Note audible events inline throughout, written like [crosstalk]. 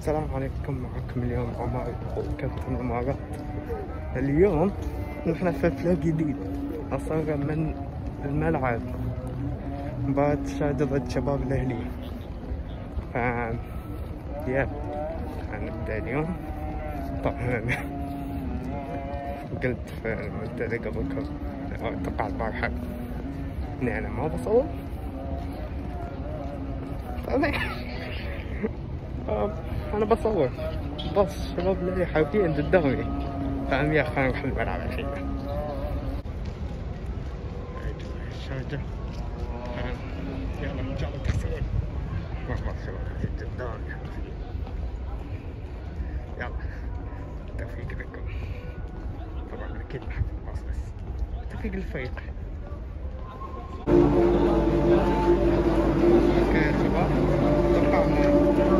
السلام عليكم. معكم اليوم عمر وكابتن الامارات اليوم نحن في فلوق جديد. أصغر من الملعب. مباراة شادي ضد شباب الأهلي. ف يا هنبدأ اليوم. طبعا قلت في المنتدى قبل أتوقع البارحة اني أنا ما بصور. طبعا. [laughs] أنا بصور بس شباب اللي حرفيا قدامي فاهم يا خلينا نروح الملعب الحين آه، يلا ان شاء الله تحصيل مرة شباب اللي قدامي حرفيا يلا لكم طبعا أكيد بحب الباص بس توفيق الفريق أوكي شباب أتوقع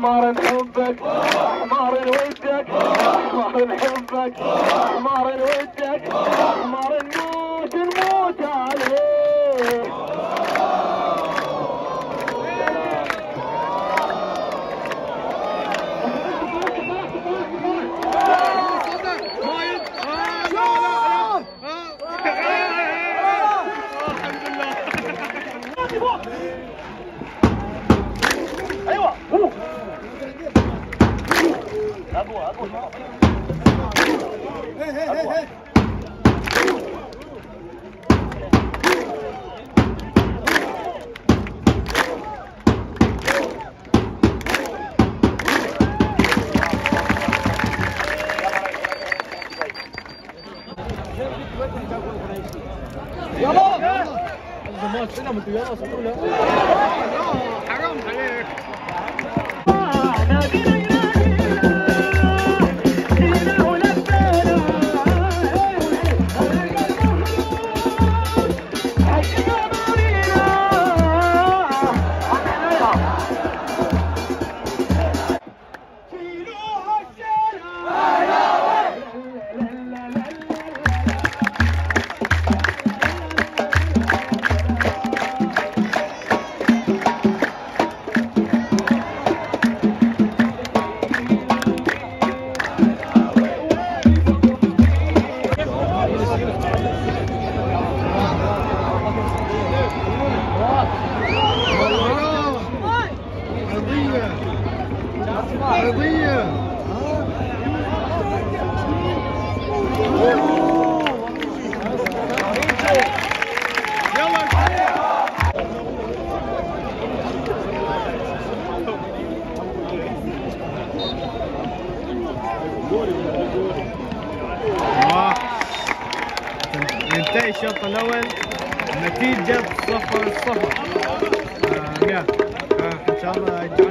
أحمر نحبك أحمر نودك أحمر نحبك أحمر نودك أحمر حرام عربية آه. ينتهي الشوط الأول نتيجة صفر صفر آه آه إن شاء الله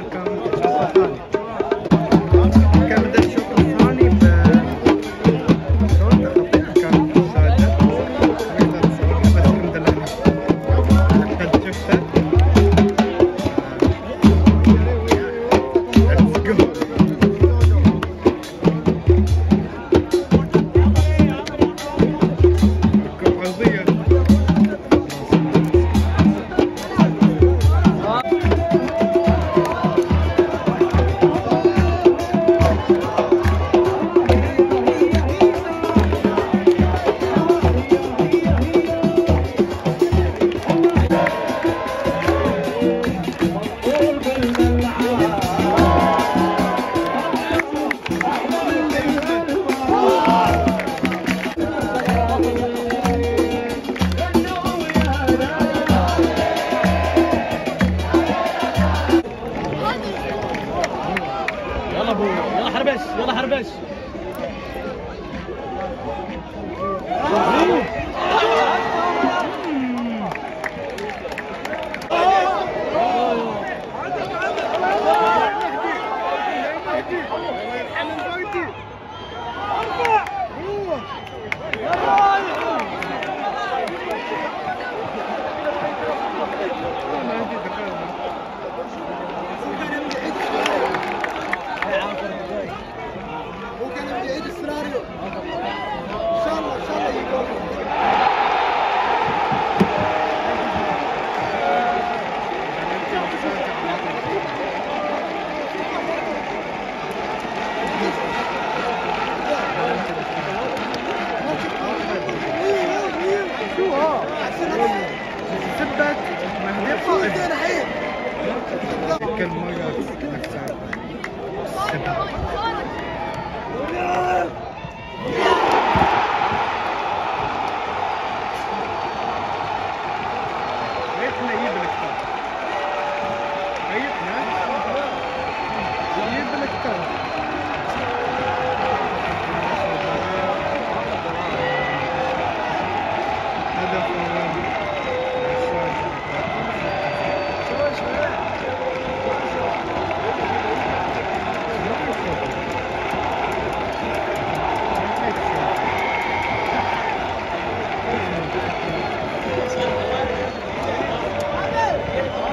كل مرة نفسها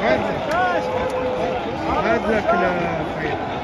هذا. لك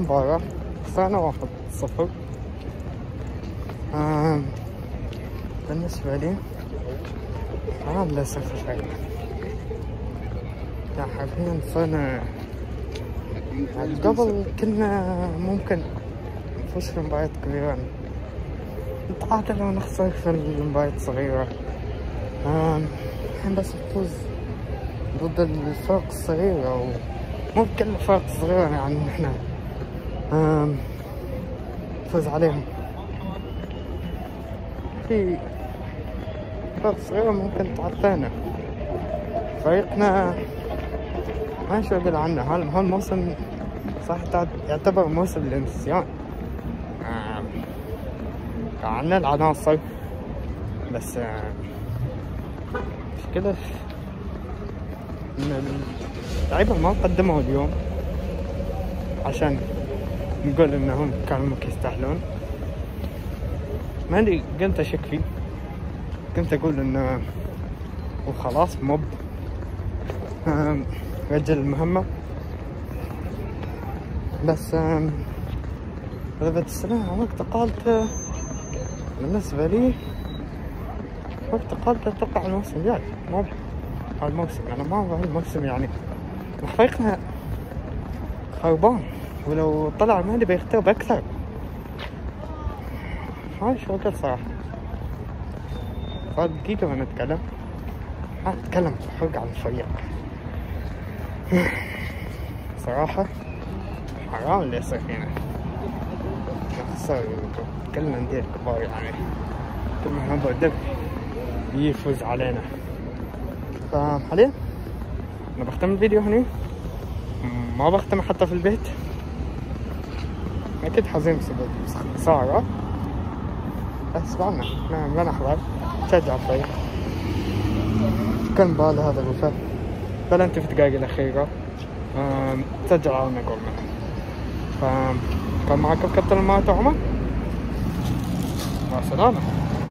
المباراة خسرنا واحد صفر. آم، بالنسبة لي أنا للأسف الشديد حرفيا يعني قبل كنا ممكن نفوز في مباريات كبيرة نتعادل ونخسر في المباريات الصغيرة. الحين بس نفوز ضد الفرق الصغيرة و مو بكل الفرق الصغيرة يعني نحن نفوز عليهم. في فرق صغيرة ممكن تعطينا. فريقنا ما شو أقول عنه هال- هالموسم صح يعتبر موسم الانسيان عنا العناصر بس مشكلة إن اللعيبة ما قدموا اليوم عشان نقول انهم كانوا يستاهلون ما أدري قلت أشك فيه. كنت أقول إنه وخلاص موب رجل المهمة. بس إذا بتسألني وقت إقالته بالنسبة لي وقت إقالته أتوقع الموسم. الجاي مو هالموسم أنا ما أبغى هالموسم يعني. فريقنا خربان ولو طلع المهدي بيختار بأكثر هاي شو قلت صراحة بعد دقيقة ما نتكلم أتكلم حق عن الفريق. صراحة حرام اللي يصير فينا. نخسر كل الأندية الكبار يعني. كل ما الدب يفوز علينا. فحاليا أنا بختم الفيديو هني. ما بختم حتى في البيت. أكيد حزين بسبب خسارة بس بعنا نعم لنا أحباب شجع الفريق كان بال هذا الوفاء بلنتي في الدقائق الأخيرة. سجل على جول منه فكان معكم كابتن المات عمر؟ مع السلامة.